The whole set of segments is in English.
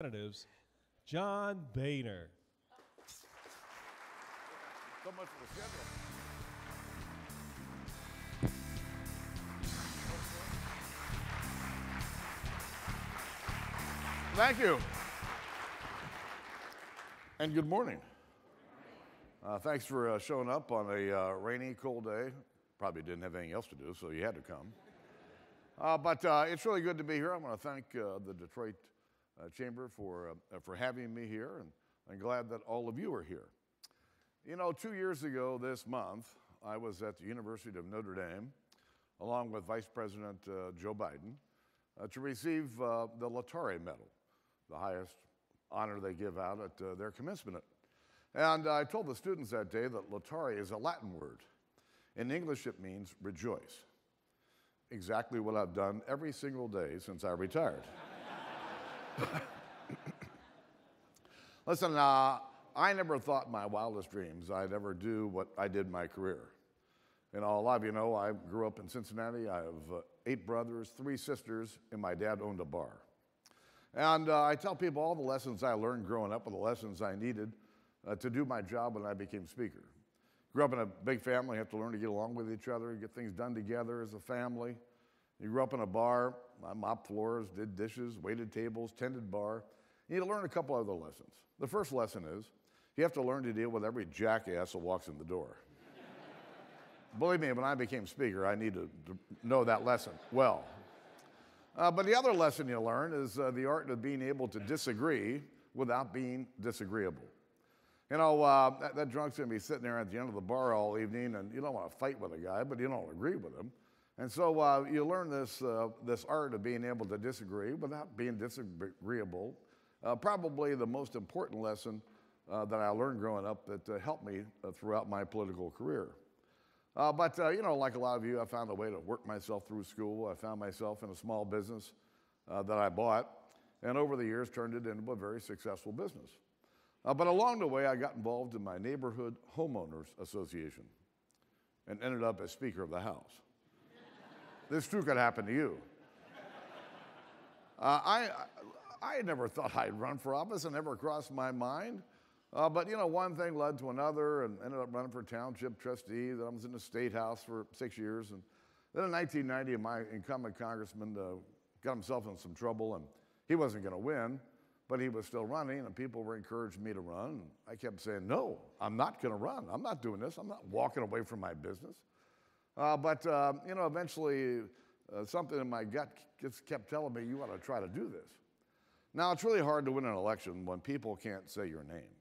Representatives, John Boehner. So much for the schedule. Thank you. And good morning. Uh, thanks for uh, showing up on a uh, rainy, cold day. Probably didn't have anything else to do, so you had to come. Uh, but uh, it's really good to be here. I want to thank uh, the Detroit uh, Chamber for, uh, for having me here, and I'm glad that all of you are here. You know, two years ago this month, I was at the University of Notre Dame, along with Vice President uh, Joe Biden, uh, to receive uh, the Laetare Medal, the highest honor they give out at uh, their commencement. And I told the students that day that Laetare is a Latin word. In English, it means rejoice. Exactly what I've done every single day since I retired. Listen, uh, I never thought in my wildest dreams I'd ever do what I did in my career. You know, a lot of you know I grew up in Cincinnati. I have uh, eight brothers, three sisters, and my dad owned a bar. And uh, I tell people all the lessons I learned growing up and the lessons I needed uh, to do my job when I became speaker. Grew up in a big family, have to learn to get along with each other, get things done together as a family. You grew up in a bar, mopped floors, did dishes, waited tables, tended bar. You need to learn a couple other lessons. The first lesson is you have to learn to deal with every jackass that walks in the door. Believe me, when I became speaker, I needed to know that lesson well. Uh, but the other lesson you learn is uh, the art of being able to disagree without being disagreeable. You know, uh, that, that drunk's gonna be sitting there at the end of the bar all evening, and you don't wanna fight with a guy, but you don't agree with him. And so uh, you learn this, uh, this art of being able to disagree without being disagreeable. Uh, probably the most important lesson uh, that I learned growing up that uh, helped me uh, throughout my political career. but, you know, like a lot of you, I found a way to work myself through school. I found myself in a small business that I bought, and over the years turned it into a very successful business. but along the way, I got involved in my neighborhood homeowners association and ended up as Speaker of the House. This too could happen to you. Uh, I, I never thought I'd run for office. It never crossed my mind. Uh, but, you know, one thing led to another and ended up running for township trustee. Then I was in the state house for six years. And then in 1990, my incumbent congressman uh, got himself in some trouble and he wasn't going to win, but he was still running and people were encouraging me to run. I kept saying, no, I'm not going to run. I'm not doing this. I'm not walking away from my business. Uh, but, uh, you know, eventually uh, something in my gut just kept telling me, you ought to try to do this. Now, it's really hard to win an election when people can't say your name.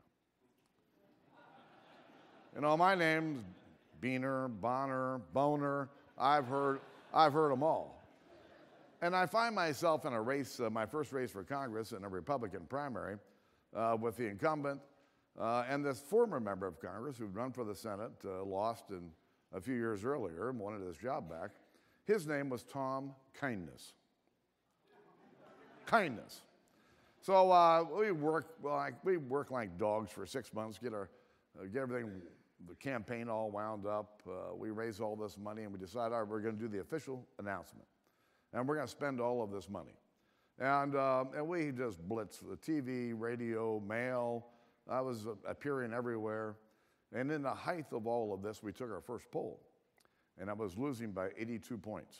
You know, my name's Boehner, Bonner, Boner. I've heard, I've heard them all. And I find myself in a race, uh, my first race for Congress in a Republican primary uh, with the incumbent uh, and this former member of Congress who'd run for the Senate, lost in a few years earlier and wanted his job back. His name was Tom Kindness. Kindness. So uh, we work like we work like dogs for six months, get our uh, get everything, the campaign all wound up. Uh, we raise all this money, and we decide, all right, we're going to do the official announcement, and we're going to spend all of this money, and um, and we just blitz the TV, radio, mail. I was appearing everywhere. And in the height of all of this, we took our first poll, and I was losing by 82 points.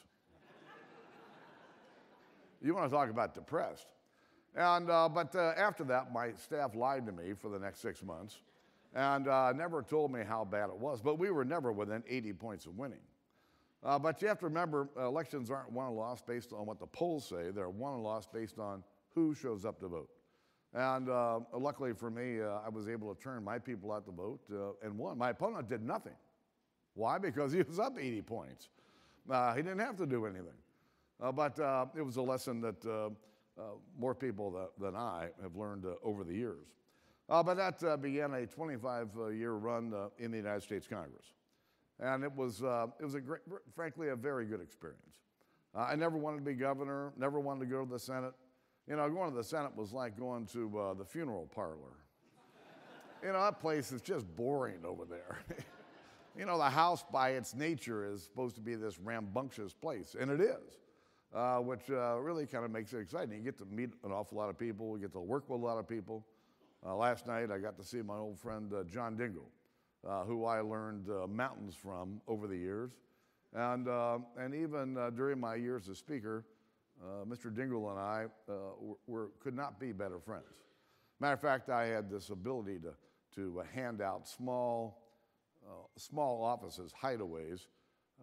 you want to talk about depressed. And, uh, but uh, after that, my staff lied to me for the next six months and uh, never told me how bad it was. But we were never within 80 points of winning. Uh, but you have to remember, elections aren't won and lost based on what the polls say. They're won and lost based on who shows up to vote. And uh, luckily for me, uh, I was able to turn my people out to vote uh, and won. My opponent did nothing. Why? Because he was up 80 points. Uh, he didn't have to do anything. Uh, but uh, it was a lesson that more people that, than I have learned over the years. but that began a 25 year run in the United States Congress. And it was, it was a great, frankly, a very good experience. I never wanted to be governor, never wanted to go to the Senate. You know, going to the Senate was like going to uh, the funeral parlor. you know, that place is just boring over there. you know, the House, by its nature, is supposed to be this rambunctious place, and it is. uh, which uh, really kind of makes it exciting. You get to meet an awful lot of people, you get to work with a lot of people. Uh, last night, I got to see my old friend uh, John Dingell, uh, who I learned mountains from over the years. And, and even during my years as speaker, uh, Mr. Dingell and I uh, were, could not be better friends. Matter of fact, I had this ability to, to uh, hand out small, uh, small offices, hideaways,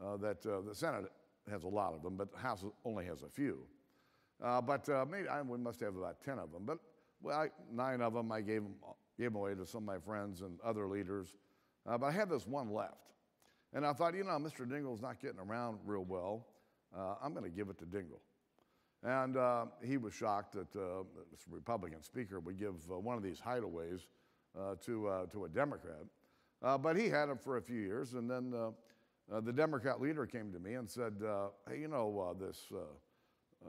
uh, that uh, the Senate has a lot of them, but the House only has a few. But maybe I, we must have about 10 of them. But well, I, nine of them I gave, them, gave them away to some of my friends and other leaders. But I had this one left. And I thought, you know, Mr. Dingell's not getting around real well. I'm going to give it to Dingell. And uh, he was shocked that uh, this Republican speaker would give uh, one of these hideaways uh, to, uh, to a Democrat. Uh, but he had it for a few years, and then the Democrat leader came to me and said, "Hey, you know this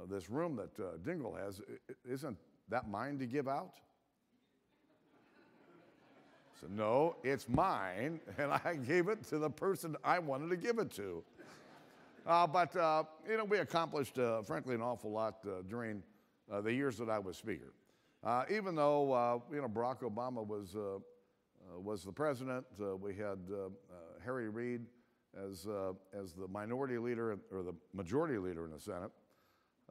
this room that Dingell has, isn't that mine to give out?" I said, "No, it's mine, and I gave it to the person I wanted to give it to." Uh, but, uh, you know, we accomplished, uh, frankly, an awful lot uh, during uh, the years that I was Speaker. Uh, even though, you know, Barack Obama was, was the president, we had Harry Reid as, as the minority leader, or the majority leader in the Senate,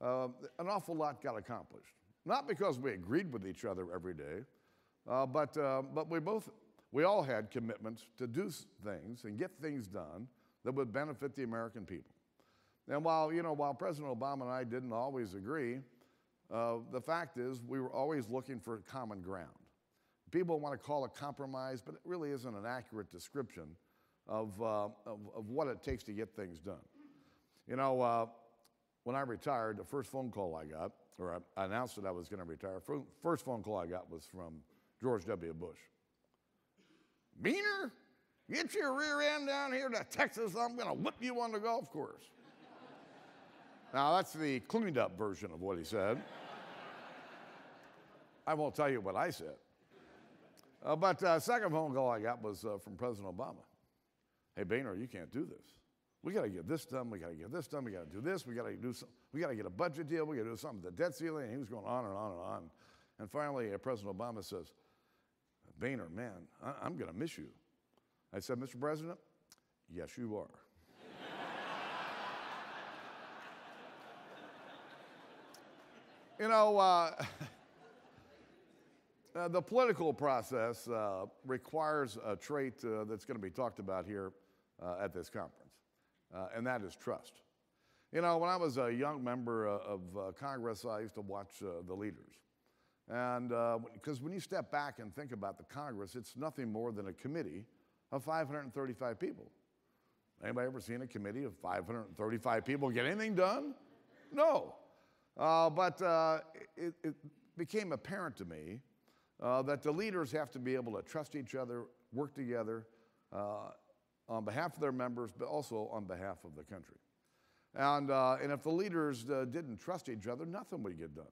an awful lot got accomplished. Not because we agreed with each other every day, uh, but, uh, but we both, we all had commitments to do things and get things done that would benefit the American people. And while, you know, while President Obama and I didn't always agree, uh, the fact is we were always looking for common ground. People want to call it compromise, but it really isn't an accurate description of, uh, of, of what it takes to get things done. You know, uh, when I retired, the first phone call I got, or I announced that I was going to retire, fir- first phone call I got was from George W. Bush. Beaner, get your rear end down here to Texas. I'm going to whip you on the golf course. Now, that's the cleaned up version of what he said. I won't tell you what I said. Uh, but uh, second phone call I got was uh, from President Obama. Hey, Boehner, you can't do this. We got to get this done. We got to get this done. We got to do this. We got to do some, We got to get a budget deal. We got to do something with the debt ceiling. And he was going on and on and on. And finally, uh, President Obama says, Boehner, man, I- I'm going to miss you. I said, Mr. President, yes, you are. You know, uh, uh, the political process uh, requires a trait uh, that's going to be talked about here uh, at this conference, and that is trust. You know, when I was a young member of Congress, I used to watch the leaders. And because when you step back and think about the Congress, it's nothing more than a committee of 535 people. Anybody ever seen a committee of 535 people get anything done? No. Uh, but uh, it, it became apparent to me uh, that the leaders have to be able to trust each other, work together uh, on behalf of their members, but also on behalf of the country. And, uh, and if the leaders uh, didn't trust each other, nothing would get done.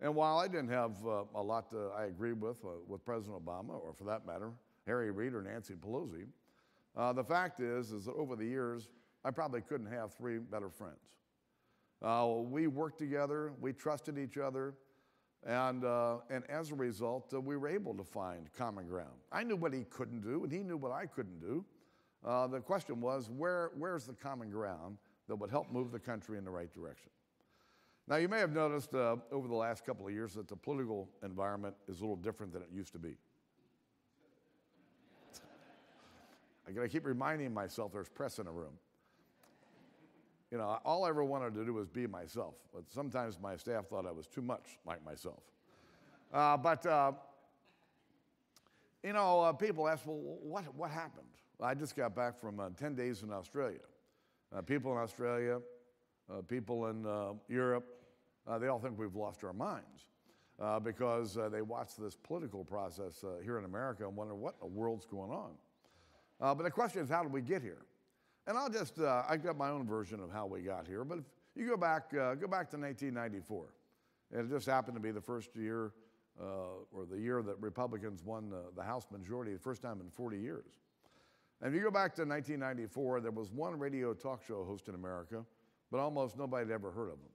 And while I didn't have a lot to, I agree with with President Obama, or for that matter, Harry Reid or Nancy Pelosi, the fact is, is that over the years, I probably couldn't have three better friends. Uh, we worked together, we trusted each other, and, uh, and as a result, uh, we were able to find common ground. I knew what he couldn't do, and he knew what I couldn't do. Uh, the question was, where, where's the common ground that would help move the country in the right direction? Now, you may have noticed uh, over the last couple of years that the political environment is a little different than it used to be. I gotta keep reminding myself there's press in a room. You know, all I ever wanted to do was be myself, but sometimes my staff thought I was too much like myself. Uh, but, uh, you know, uh, people ask, well, what, what happened? Well, I just got back from uh, 10 days in Australia. Uh, people in Australia, uh, people in Europe, they all think we've lost our minds because they watch this political process here in America and wonder what the world's going on. But the question is, how did we get here? And I'll just, uh, I've got my own version of how we got here, but if you go back, uh, go back to 1994. It just happened to be the first year, uh, or the year that Republicans won the, the House majority, the first time in 40 years. And if you go back to 1994, there was one radio talk show host in America, but almost nobody had ever heard of him.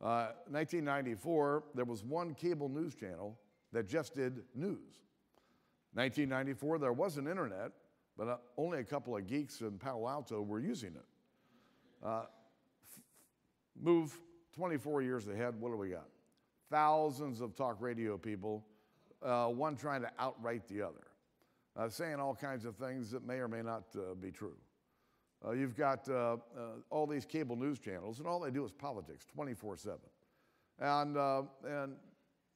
Uh, 1994, there was one cable news channel that just did news. 1994, there was an internet, but uh, only a couple of geeks in Palo Alto were using it. Uh, move 24 years ahead, what do we got? Thousands of talk radio people, uh, one trying to outright the other, uh, saying all kinds of things that may or may not uh, be true. Uh, you've got all these cable news channels, and all they do is politics 24 7. And, and,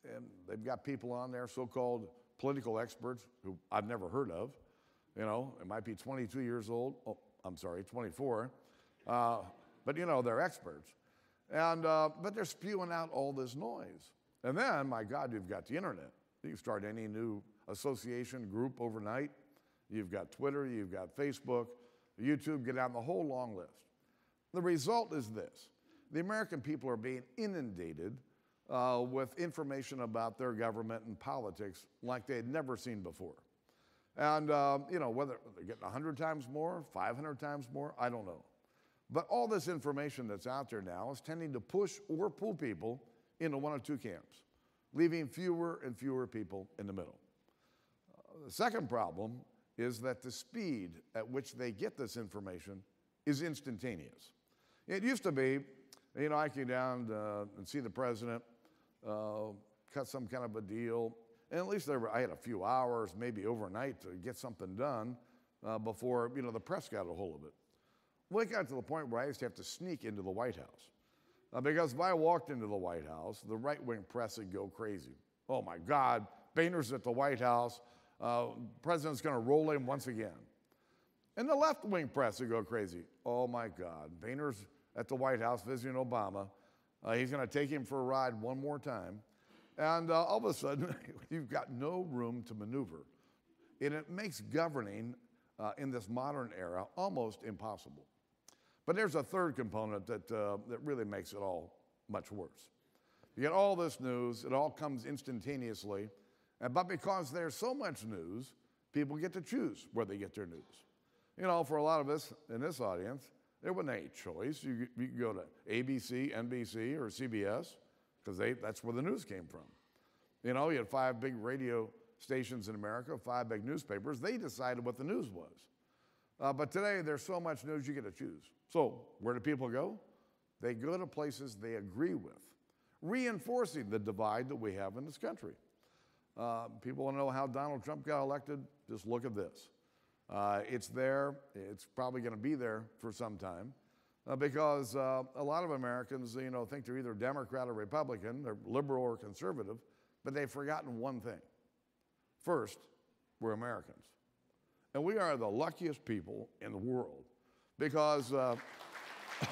and they've got people on there, so called political experts, who I've never heard of. You know, it might be 22 years old. Oh, I'm sorry, 24. Uh, but, you know, they're experts. And, uh, but they're spewing out all this noise. And then, my God, you've got the internet. You start any new association group overnight. You've got Twitter, you've got Facebook, YouTube, get down the whole long list. The result is this the American people are being inundated uh, with information about their government and politics like they had never seen before. And, uh, you know, whether they're getting 100 times more, 500 times more, I don't know. But all this information that's out there now is tending to push or pull people into one of two camps, leaving fewer and fewer people in the middle. Uh, the second problem is that the speed at which they get this information is instantaneous. It used to be, you know, I came down uh, and see the president, uh, cut some kind of a deal, and at least were, I had a few hours, maybe overnight, to get something done uh, before, you know, the press got a hold of it. Well, it got to the point where I used to have to sneak into the White House. Uh, because if I walked into the White House, the right wing press would go crazy. Oh my God, Boehner's at the White House. Uh, president's going to roll in once again. And the left wing press would go crazy. Oh my God, Boehner's at the White House visiting Obama. Uh, he's going to take him for a ride one more time. And uh, all of a sudden, you've got no room to maneuver. And it makes governing uh, in this modern era almost impossible. But there's a third component that, uh, that really makes it all much worse. You get all this news, it all comes instantaneously, but because there's so much news, people get to choose where they get their news. You know, for a lot of us in this audience, there wasn't any choice. You, you go to ABC, NBC, or CBS, because that's where the news came from. You know, you had five big radio stations in America, five big newspapers. They decided what the news was. Uh, but today, there's so much news you get to choose. So, where do people go? They go to places they agree with, reinforcing the divide that we have in this country. Uh, people want to know how Donald Trump got elected? Just look at this. Uh, it's there. It's probably going to be there for some time uh, because uh, a lot of Americans, you know, think they're either Democrat or Republican, they're liberal or conservative, but they've forgotten one thing. First, we're Americans. And we are the luckiest people in the world because. Uh,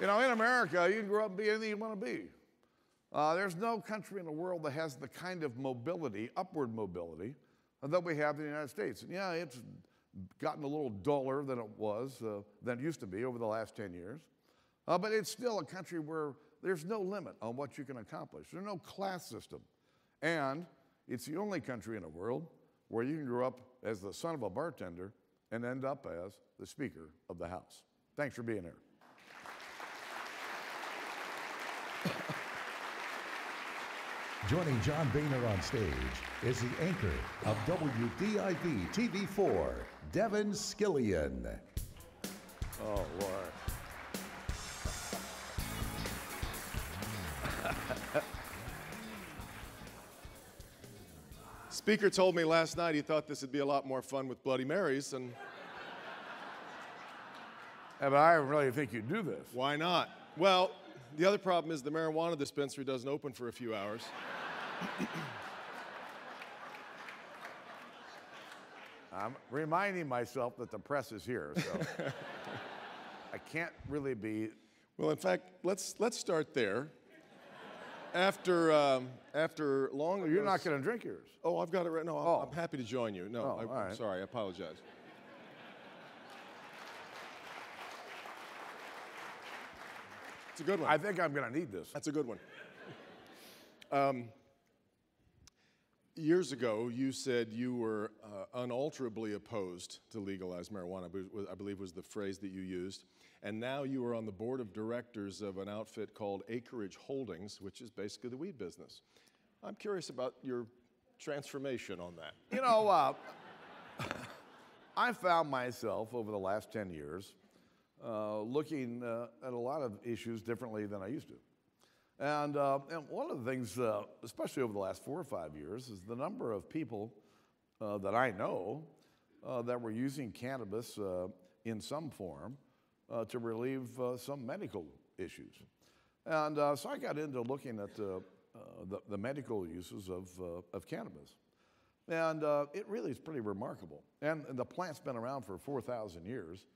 you know, in America, you can grow up and be anything you want to be. Uh, there's no country in the world that has the kind of mobility, upward mobility, that we have in the United States. And yeah, it's gotten a little duller than it was, uh, than it used to be over the last 10 years. Uh, but it's still a country where there's no limit on what you can accomplish. There's no class system. And it's the only country in the world where you can grow up as the son of a bartender and end up as the Speaker of the House. Thanks for being here. Joining John Boehner on stage is the anchor of WDIV TV4, Devin Scillian. Oh, Lord. Speaker told me last night he thought this would be a lot more fun with Bloody Marys, and Yeah, but I really think you'd do this. why not? Well, the other problem is the marijuana dispensary doesn't open for a few hours. I'm reminding myself that the press is here, so I can't really be. Well, in fact, let's let's start there. After um, after long, You're not going to drink yours. Oh, I've got it right. No, I'm, Oh. I'm happy to join you. No, Oh, I, right. sorry. I apologize. It's a good one. I think I'm going to need this. That's a good one. Um, Years ago, you said you were uh, unalterably opposed to legalize marijuana, I believe was the phrase that you used. And now you are on the board of directors of an outfit called Acreage Holdings, which is basically the weed business. I'm curious about your transformation on that. You know, uh, I found myself over the last 10 years uh, looking uh, at a lot of issues differently than I used to. And, uh, and one of the things, uh, especially over the last four or five years, is the number of people uh, that I know uh, that were using cannabis uh, in some form uh, to relieve some medical issues. And so I got into looking at the, the medical uses of, of cannabis. And it really is pretty remarkable. And, and the plant's been around for 4,000 years.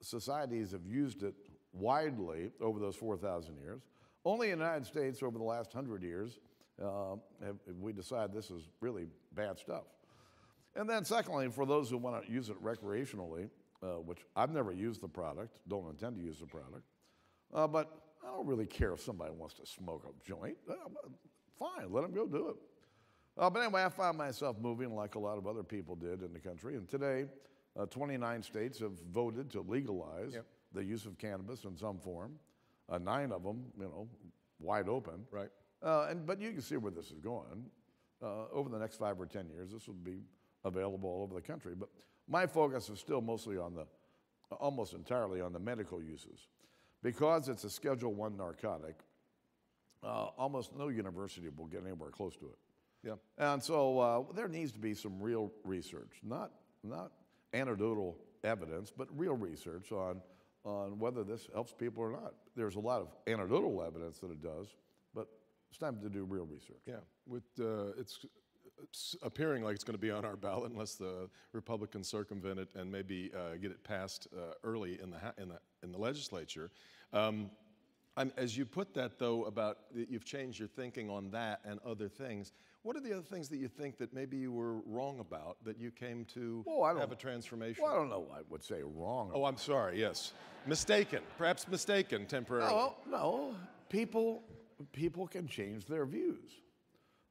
Societies have used it widely over those 4,000 years. Only in the United States over the last 100 years uh, have have we decided this is really bad stuff. And then, secondly, for those who want to use it recreationally, uh, which I've never used the product, don't intend to use the product, uh, but I don't really care if somebody wants to smoke a joint. Uh, fine, let them go do it. Uh, but anyway, I found myself moving like a lot of other people did in the country. And today, uh, 29 states have voted to legalize Yep. The use of cannabis in some form. Uh, nine of them, you know, wide open. Right. Uh, and, but you can see where this is going. Uh, over the next five or 10 years, this will be available all over the country. But my focus is still mostly on the, almost entirely on the medical uses. Because it's a Schedule One narcotic, uh, almost no university will get anywhere close to it. Yeah. And so uh, there needs to be some real research, not, not anecdotal evidence, but real research on, on whether this helps people or not. There's a lot of anecdotal evidence that it does, but it's time to do real research. Yeah, with, uh, it's, appearing like it's going to be on our ballot unless the Republicans circumvent it and maybe uh, get it passed uh, early in the, in the, in the legislature. Um, I'm, as you put that, though, about that you've changed your thinking on that and other things, what are the other things that you think that maybe you were wrong about that you came to Well, I don't- have a transformation? Well, I don't know. I would say wrong. Oh, I'm sorry, yes. Mistaken, perhaps mistaken temporarily. No, no. People, people can change their views.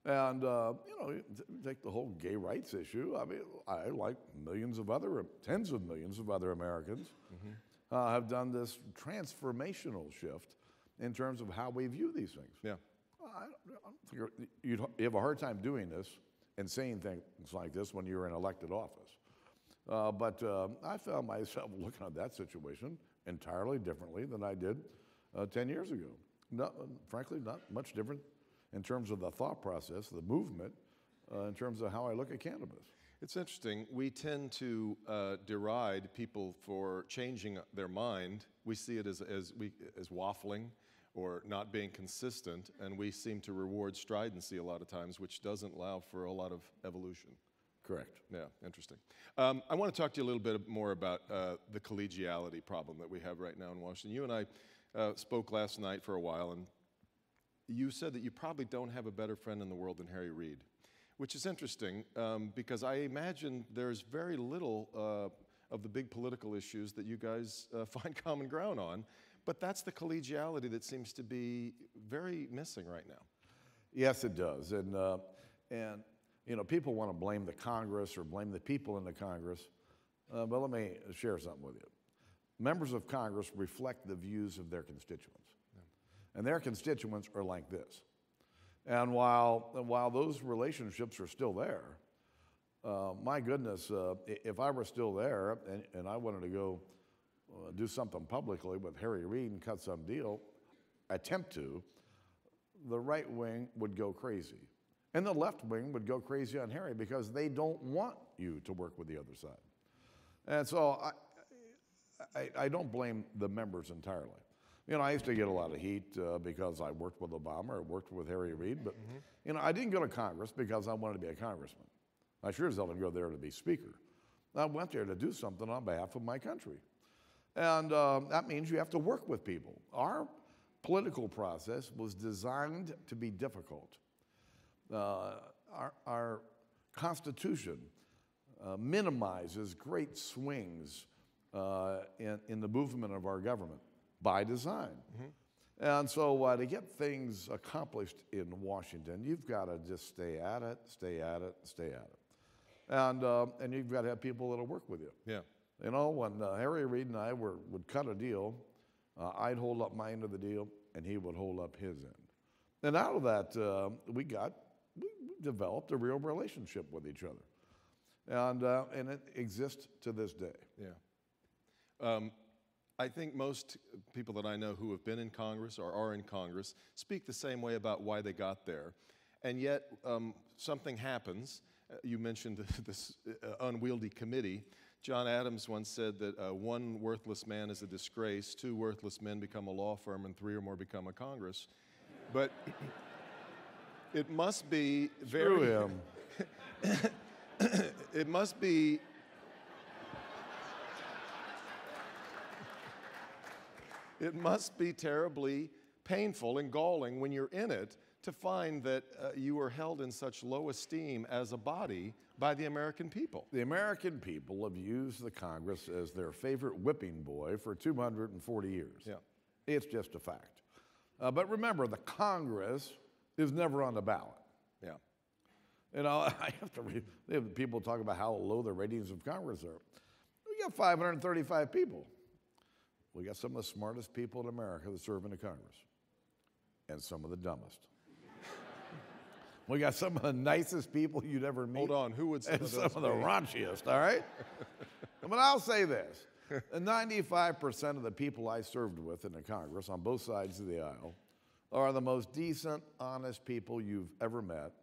And, uh, you know, take the whole gay rights issue. I mean, I, like millions of other, tens of millions of other Americans, uh, have done this transformational shift in terms of how we view these things. Yeah. I don't- think you'd, have a hard time doing this and saying things like this when you're in elected office. Uh, but uh, I found myself looking at that situation entirely differently than I did uh, 10 years ago. Not, frankly, not much different in terms of the thought process, the movement, uh, in terms of how I look at cannabis. It's interesting. We tend to uh, deride people for changing their mind. We see it as, as, we, as waffling or not being consistent, and we seem to reward stridency a lot of times, which doesn't allow for a lot of evolution. Correct. Yeah, interesting. Um, I want to talk to you a little bit more about uh, the collegiality problem that we have right now in Washington. You and I uh, spoke last night for a while, and you said that you probably don't have a better friend in the world than Harry Reid, which is interesting um, because I imagine there's very little uh, of the big political issues that you guys uh, find common ground on, but that's the collegiality that seems to be very missing right now. Yes, it does. And, uh, and you know, people want to blame the Congress or blame the people in the Congress. Uh, but let me share something with you. Members of Congress reflect the views of their constituents. And their constituents are like this. And while, while those relationships are still there, uh, my goodness, uh, if I were still there and, and I wanted to go do something publicly with Harry Reid and cut some deal, attempt to, the right wing would go crazy. And the left wing would go crazy on Harry because they don't want you to work with the other side. And so I, I, I don't blame the members entirely. You know, I used to get a lot of heat uh, because I worked with Obama or worked with Harry Reid, but, you know, I didn't go to Congress because I wanted to be a congressman. I sure as hell didn't go there to be speaker. I went there to do something on behalf of my country. And um, that means you have to work with people. Our political process was designed to be difficult. Uh, our, our Constitution uh, minimizes great swings uh, in, in the movement of our government by design. And so uh, to get things accomplished in Washington, you've got to just stay at it, stay at it, stay at it. And, uh, and you've got to have people that'll work with you. Yeah. You know, when uh, Harry Reid and I were, would cut a deal, uh, I'd hold up my end of the deal, and he would hold up his end. And out of that, uh, we got, we developed a real relationship with each other. And, uh, and it exists to this day. Yeah. Um, I think most people that I know who have been in Congress or are in Congress speak the same way about why they got there. And yet, um, something happens. Uh, you mentioned this uh, unwieldy committee. John Adams once said that uh, one worthless man is a disgrace, two worthless men become a law firm, and three or more become a Congress. But it must be Screw very. him. It must be. It must be terribly painful and galling when you're in it to find that uh, you are held in such low esteem as a body by the American people. The American people have used the Congress as their favorite whipping boy for 240 years. Yeah. It's just a fact. Uh, but remember, the Congress is never on the ballot. Yeah. You know, I have to read, have people talk about how low the ratings of Congress are. We got 535 people. We got some of the smartest people in America that serve in the Congress, and some of the dumbest. We got some of the nicest people you'd ever meet. Hold on, who would some of some of the raunchiest, all right? but I'll say this. The 95% of the people I served with in the Congress on both sides of the aisle are the most decent, honest people you've ever met,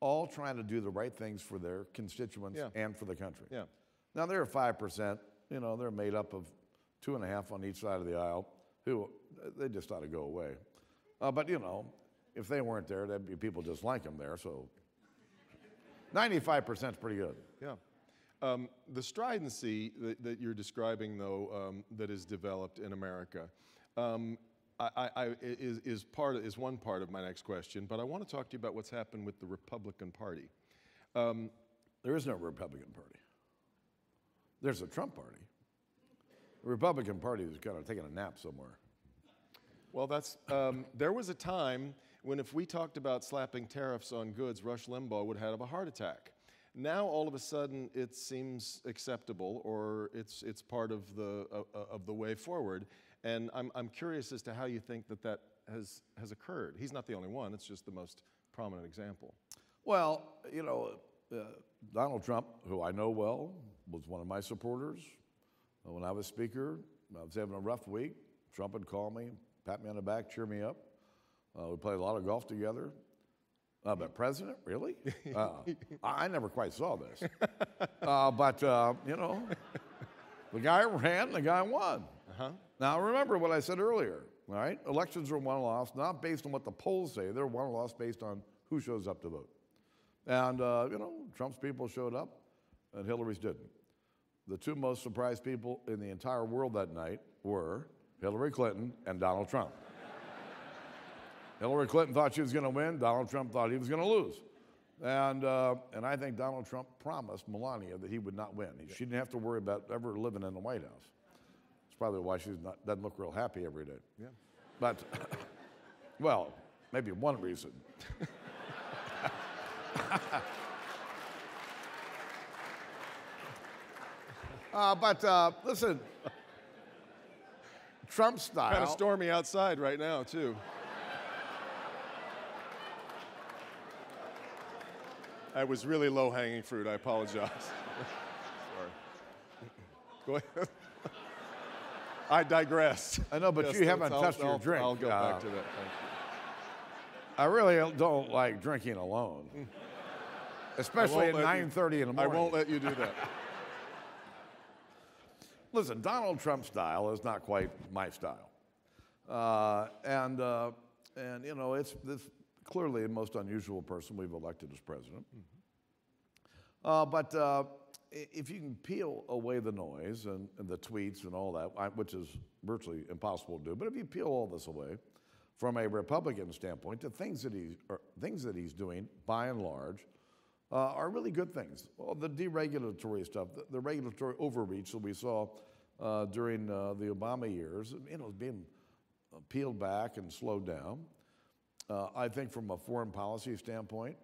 all trying to do the right things for their constituents Yeah. and for the country. Yeah. Now, there are 5%, you know, they're made up of two and a half on each side of the aisle who they just ought to go away. Uh, but, you know, if they weren't there, there'd be people just like them there, so 95% is pretty good. Yeah. Um, the stridency that, that you're describing, though, um, that is developed in America, um, I, I, I, is, is, part of, is one part of my next question, but I want to talk to you about what's happened with the Republican Party. There is no Republican Party. There's a Trump Party. The Republican Party is kind of taking a nap somewhere. Well, that's, um, there was a time when if we talked about slapping tariffs on goods, Rush Limbaugh would have a heart attack. Now, all of a sudden, it seems acceptable or it's, it's part of the, uh, uh, of the way forward. And I'm, I'm curious as to how you think that that has, has occurred. He's not the only one, it's just the most prominent example. Well, you know, uh, Donald Trump, who I know well, was one of my supporters. When I was Speaker, I was having a rough week. Trump would call me, pat me on the back, cheer me up. Uh, we played a lot of golf together. Uh, but president, really? Uh, I never quite saw this. Uh, but, uh, you know, the guy ran, the guy won. Now, remember what I said earlier, all right? Elections are won or lost, not based on what the polls say. They're won or lost based on who shows up to vote. And, uh, you know, Trump's people showed up and Hillary's didn't. The two most surprised people in the entire world that night were Hillary Clinton and Donald Trump. Hillary Clinton thought she was going to win. Donald Trump thought he was going to lose. And, uh, and I think Donald Trump promised Melania that he would not win. She didn't have to worry about ever living in the White House. It's probably why she doesn't look real happy every day. Yeah. But, well, maybe one reason. uh, but uh, listen, Trump style. Kind of stormy outside right now, too. That was really low hanging fruit. I apologize. Sorry. Go ahead. I digress. I know, but Yes, you haven't I'll- touched your I'll- drink. I'll go Uh, back to that. Thank you. I really don't like drinking alone, especially at won't 9:30 in the morning. I won't let you do that. Listen, Donald Trump's style is not quite my style, uh, and uh, and you know it's this clearly the most unusual person we've elected as president. Uh, but uh, if you can peel away the noise and, and the tweets and all that, which is virtually impossible to do, but if you peel all this away from a Republican standpoint, the things that he's or things that he's doing, by and large, uh, are really good things. Well, the deregulatory stuff, the, the regulatory overreach that we saw uh, during uh, the Obama years, you know, is being peeled back and slowed down. Uh, I think from a foreign policy standpoint,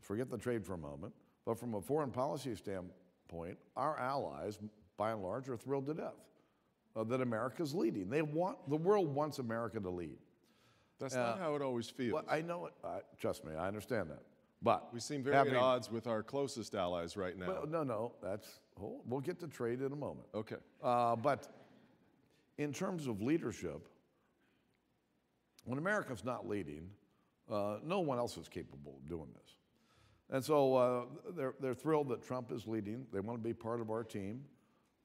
forget the trade for a moment, but from a foreign policy standpoint, our allies, by and large, are thrilled to death uh, that America's leading. They want the world wants America to lead. That's not how it always feels. Well, I know it. I, trust me, I understand that. But we seem very having- at odds with our closest allies right now. Well, no, no, that's hold- we'll get to trade in a moment. okay. Uh, but in terms of leadership, when America's not leading, uh, no one else is capable of doing this. And so uh, they're, they're thrilled that Trump is leading. They want to be part of our team.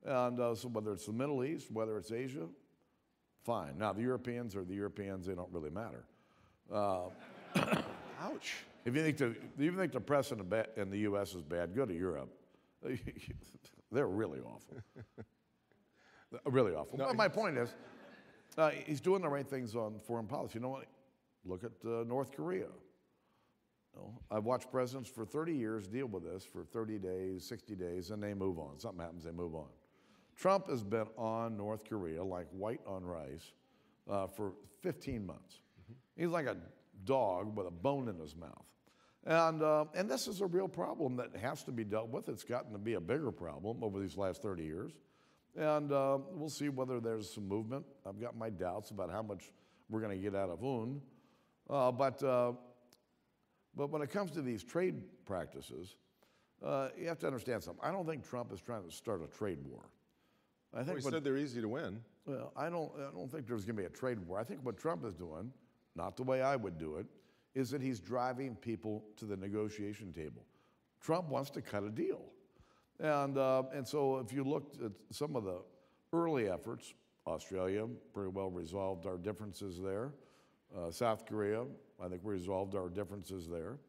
And uh, so whether it's the Middle East, whether it's Asia, fine. Now, the Europeans are the Europeans, they don't really matter. Ouch. If you think the, if you think the press in the, ba- in the U.S. is bad, go to Europe. They're really awful. really awful. but my point is, uh, he's doing the right things on foreign policy. You know what? Look at uh, North Korea. You know, I've watched presidents for 30 years deal with this for 30 days, 60 days, and they move on. Something happens, they move on. Trump has been on North Korea like white on rice uh, for 15 months. He's like a dog with a bone in his mouth. And, uh, and this is a real problem that has to be dealt with. It's gotten to be a bigger problem over these last 30 years. And uh, we'll see whether there's some movement. I've got my doubts about how much we're going to get out of Un. Uh, but, uh, but when it comes to these trade practices, uh, you have to understand something. I don't think Trump is trying to start a trade war. I Well, think he what- said they're easy to win. well, I don't, I don't think there's going to be a trade war. I think what Trump is doing, not the way I would do it, is that he's driving people to the negotiation table. Trump wants to cut a deal. And, uh, and so if you looked at some of the early efforts, Australia pretty well resolved our differences there. Uh, South Korea, I think we resolved our differences there.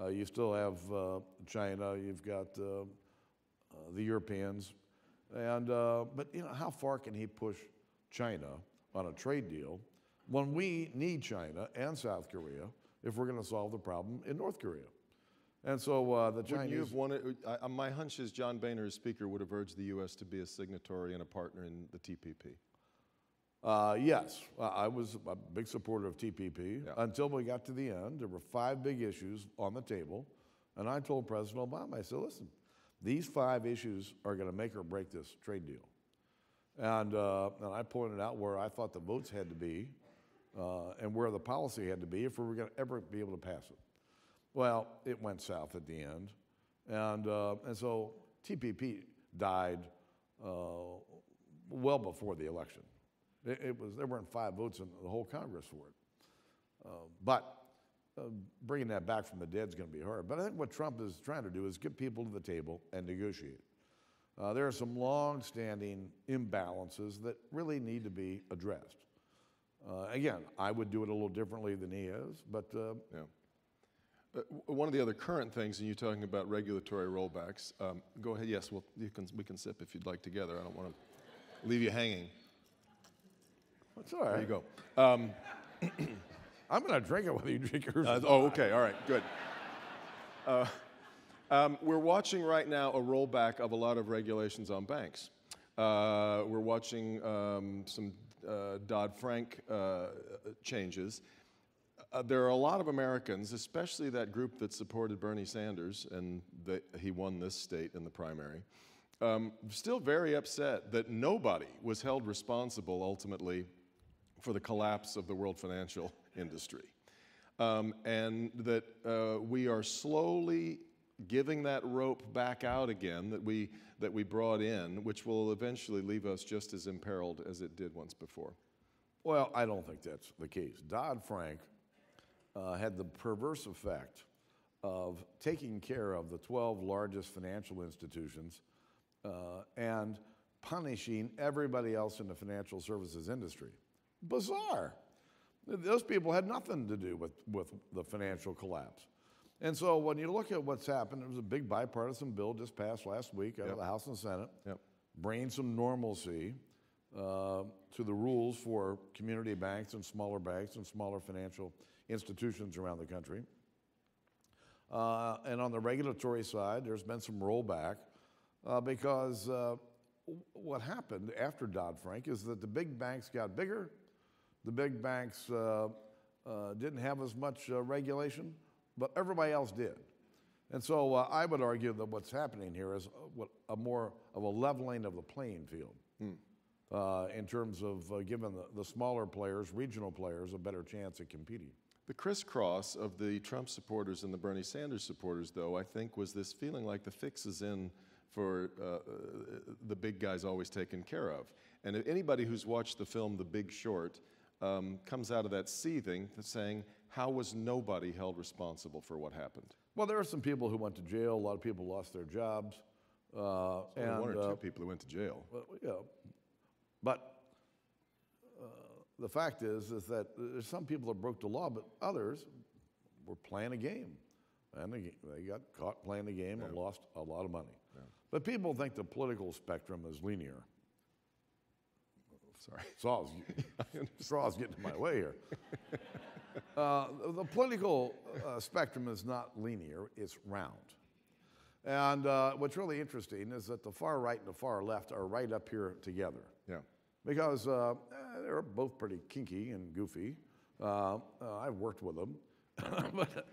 Uh, you still have uh, China, you've got uh, uh, the Europeans. And, but you know, how far can he push China on a trade deal when we need China and South Korea if we're going to solve the problem in North Korea? And so uh, the Chinese. you have wanted, I, my hunch is John Boehner, as Speaker, would have urged the U.S. to be a signatory and a partner in the TPP. Uh, yes, I was a big supporter of TPP Yeah. until we got to the end. There were five big issues on the table, and I told President Obama, I said, listen, these five issues are going to make or break this trade deal. And, uh, and I pointed out where I thought the votes had to be uh, and where the policy had to be if we were going to ever be able to pass it. Well, it went south at the end. And, uh, and so TPP died uh, well before the election. It, it was, there weren't five votes in the whole Congress for it. Uh, but uh, bringing that back from the dead is going to be hard. But I think what Trump is trying to do is get people to the table and negotiate. Uh, there are some long-standing imbalances that really need to be addressed. Uh, again, I would do it a little differently than he is, but Yeah. Uh, one of the other current things, and you're talking about regulatory rollbacks. Um, go ahead. Yes, well, you can, we can sip if you'd like together. I don't want to leave you hanging. it's all right. There you go. Um, I'm going to drink it whether you drink it yours. Uh, oh, okay. All right. Good. Uh, um, we're watching right now a rollback of a lot of regulations on banks. Uh, we're watching um, some uh, Dodd Frank uh, changes. Uh, there are a lot of Americans, especially that group that supported Bernie Sanders, and that he won this state in the primary, um, still very upset that nobody was held responsible ultimately for the collapse of the world financial industry. Um, and that uh, we are slowly giving that rope back out again that we, that we brought in, which will eventually leave us just as imperiled as it did once before. Well, I don't think that's the case. Dodd Frank uh, had the perverse effect of taking care of the 12 largest financial institutions uh, and punishing everybody else in the financial services industry. Bizarre. Those people had nothing to do with, with the financial collapse. And so when you look at what's happened, there was a big bipartisan bill just passed last week out of the House and Senate Yep. bringing some normalcy uh, to the rules for community banks and smaller banks and smaller financial institutions around the country. Uh, and on the regulatory side, there's been some rollback uh, because uh, what happened after Dodd Frank is that the big banks got bigger, The big banks uh, uh, didn't have as much uh, regulation, but everybody else did. And so uh, I would argue that what's happening here is what, a more of a leveling of the playing field uh, in terms of uh, giving the, the smaller players, regional players, a better chance at competing. The crisscross of the Trump supporters and the Bernie Sanders supporters, though, I think was this feeling like the fix is in for uh, uh, the big guys always taken care of. And anybody who's watched the film The Big Short um, comes out of that seething saying, how was nobody held responsible for what happened? Well, there are some people who went to jail. A lot of people lost their jobs. Uh, and, one or uh, two people who went to jail. Well, yeah, but uh, the fact is, is that there's some people that broke the law, but others were playing a game, and they, they got caught playing the game and lost a lot of money. But people think the political spectrum is linear. Sorry. Straw's, straw's getting in my way here. Uh, the political uh, spectrum is not linear, it's round. And uh, what's really interesting is that the far right and the far left are right up here together Yeah. Because uh, they're both pretty kinky and goofy. Uh, uh, I've worked with them, but,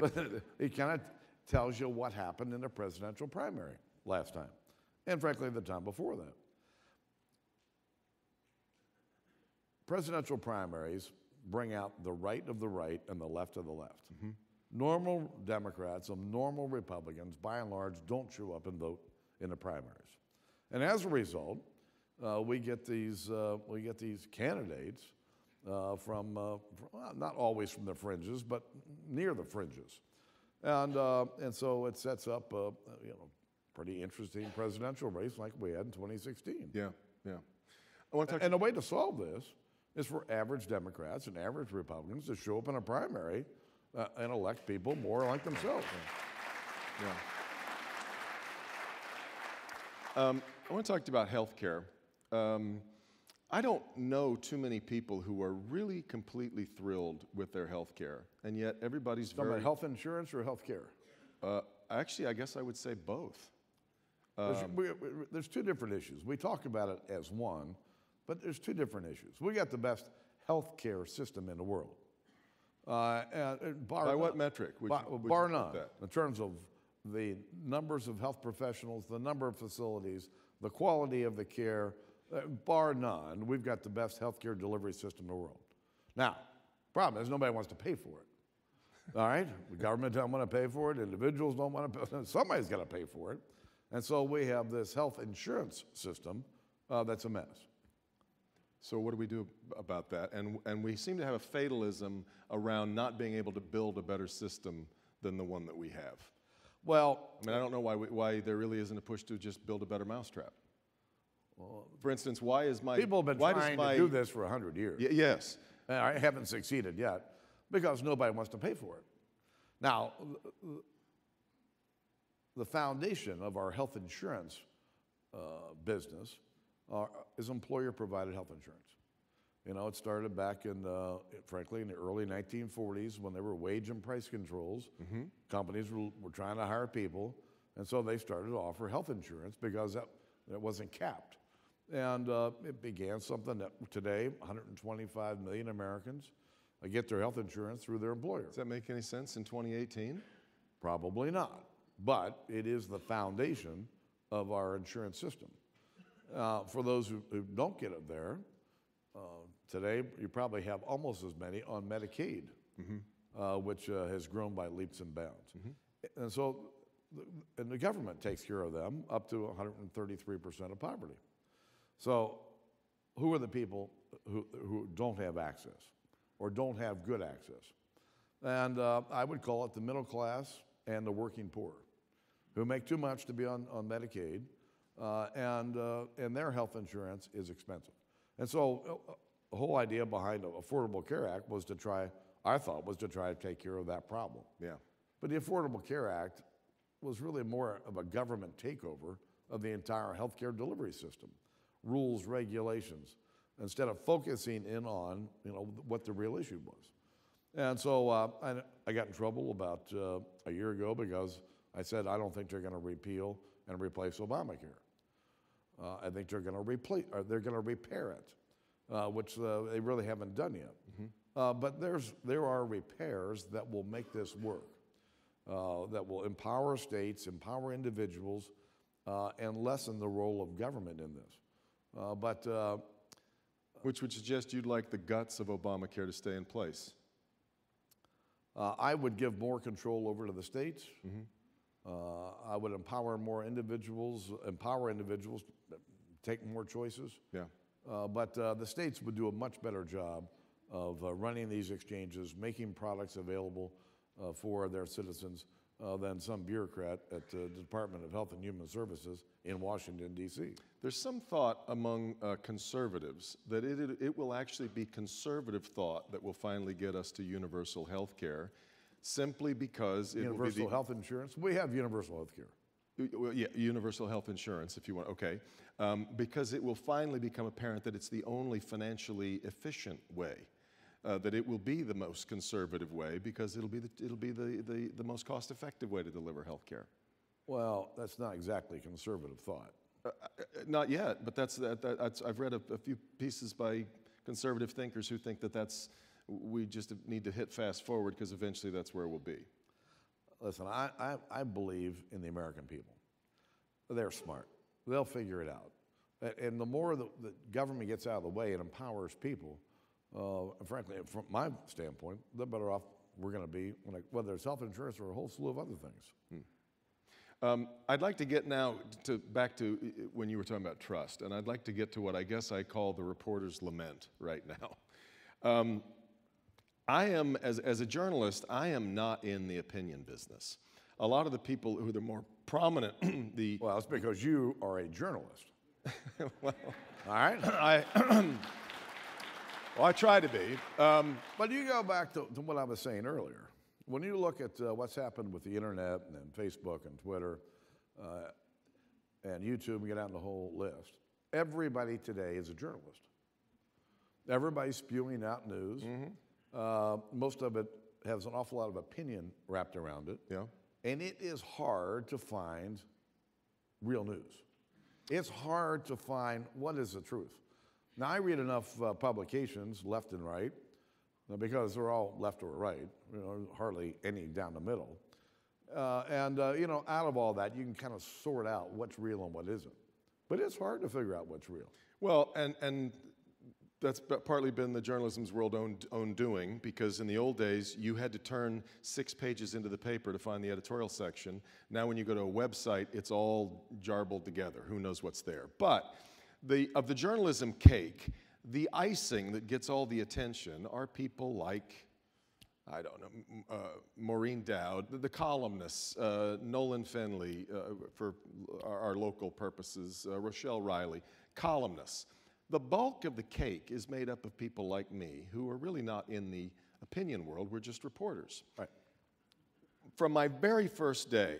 but it kind of tells you what happened in the presidential primary last time, and frankly, the time before that. Presidential primaries bring out the right of the right and the left of the left. Normal Democrats and normal Republicans, by and large, don't show up and vote in the primaries. And as a result, uh, we get these uh, we get these candidates uh, from, uh, fr- well, not always from the fringes, but near the fringes, and uh, and so it sets up a you know pretty interesting presidential race like we had in 2016. Yeah. Yeah. I want to talk And the way to solve this is for average Democrats and average Republicans to show up in a primary uh, and elect people more like themselves. Yeah. Um, I want to talk to you about healthcare. Um, I don't know too many people who are really completely thrilled with their health care, and yet everybody's Talking very. about health insurance or health care? Uh, actually, I guess I would say both. There's, we, we- there's two different issues. We talk about it as one, but there's two different issues. We got the best health care system in the world. Uh, and, bar By what metric would by- you- bar none, in terms of the numbers of health professionals, the number of facilities, the quality of the care, bar none, we've got the best healthcare delivery system in the world. Now, problem is nobody wants to pay for it. All right, the government don't want to pay for it. Individuals don't want to pay. Somebody's got to pay for it, and so we have this health insurance system uh, that's a mess. So what do we do about that? And and we seem to have a fatalism around not being able to build a better system than the one that we have. Well, I mean, I don't know why we, why there really isn't a push to just build a better mousetrap. For instance, why is my people have been why trying my, to do this for hundred years. Y- yes, And I haven't succeeded yet because nobody wants to pay for it. Now, the foundation of our health insurance uh, business are, is employer provided health insurance. You know, it started back in, uh, frankly, in the early 1940s when there were wage and price controls. Companies were, were trying to hire people, and so they started to offer health insurance because that, it wasn't capped. And uh, it began something that today 125 million Americans uh, get their health insurance through their employer. does that make any sense in 2018? Probably not, but it is the foundation of our insurance system. Uh, for those who, who don't get it there, uh, today you probably have almost as many on Medicaid, uh, which uh, has grown by leaps and bounds. And so, and the government takes care of them up to 133% of poverty. So, who are the people who, who don't have access or don't have good access? And uh, I would call it the middle class and the working poor, who make too much to be on, on Medicaid, uh, and, uh, and their health insurance is expensive. And so uh, the whole idea behind the Affordable Care Act was to try, I thought, was to try to take care of that problem. Yeah. But the Affordable Care Act was really more of a government takeover of the entire healthcare delivery system, rules, regulations, instead of focusing in on you know what the real issue was. And so uh, I, I got in trouble about uh, a year ago because I said I don't think they're going to repeal and replace Obamacare. Uh, I think they're going to replace, or they're going to repair it. uh, which uh, they really haven't done yet. Uh, but there's, there are repairs that will make this work, uh, that will empower states, empower individuals, uh, and lessen the role of government in this. Uh, but uh, Which would suggest you'd like the guts of Obamacare to stay in place. Uh, I would give more control over to the states. Uh, I would empower more individuals, empower individuals, to take more choices. Yeah. Uh, but uh, the states would do a much better job of uh, running these exchanges, making products available uh, for their citizens uh, than some bureaucrat at the Department of Health and Human Services in Washington, D.C. There's some thought among uh, conservatives that it, it, it will actually be conservative thought that will finally get us to universal health care simply because it will be Universal the, health insurance. We have universal health care. Well, yeah, universal health insurance, if you want. Okay, um, because it will finally become apparent that it's the only financially efficient way. Uh, that it will be the most conservative way because it'll be the, it'll be the, the, the most cost-effective way to deliver health care. Well, that's not exactly conservative thought. Uh, not yet, but that's, that, that, that's I've read a, a few pieces by conservative thinkers who think that that's we just need to hit fast forward because eventually that's where we'll be. Listen, I, I, I believe in the American people. They're smart. They'll figure it out. And the more the, the government gets out of the way and empowers people, uh, frankly, from my standpoint, the better off we're going to be, when I, whether it's health insurance or a whole slew of other things. Um, I'd like to get now to back to uh, when you were talking about trust, and I'd like to get to what I guess I call the reporter's lament right now. Um, I am, as, as a journalist, I am not in the opinion business. A lot of the people who are the more prominent, the Well, it's because you are a journalist. well, All right? I, well, I try to be. Um, But you go back to, to what I was saying earlier. When you look at uh, what's happened with the internet and, Facebook and Twitter uh, and YouTube, and get down the whole list, everybody today is a journalist. Everybody's spewing out news. Uh, most of it has an awful lot of opinion wrapped around it. Yeah. And it is hard to find real news. It's hard to find what is the truth. Now, I read enough uh, publications, left and right, because they're all left or right, you know, hardly any down the middle. Uh, and, uh, you know, out of all that, you can kind of sort out what's real and what isn't. But it's hard to figure out what's real. Well, and, and that's partly been the journalism's world own, own doing because in the old days you had to turn six pages into the paper to find the editorial section. Now, when you go to a website, it's all jarbled together. Who knows what's there? But the, of the journalism cake, the icing that gets all the attention are people like I don't know, uh, Maureen Dowd, the, the columnists, uh, Nolan Finley, uh, for our, our local purposes, uh, Rochelle Riley, columnists. The bulk of the cake is made up of people like me who are really not in the opinion world, we're just reporters. Right. From my very first day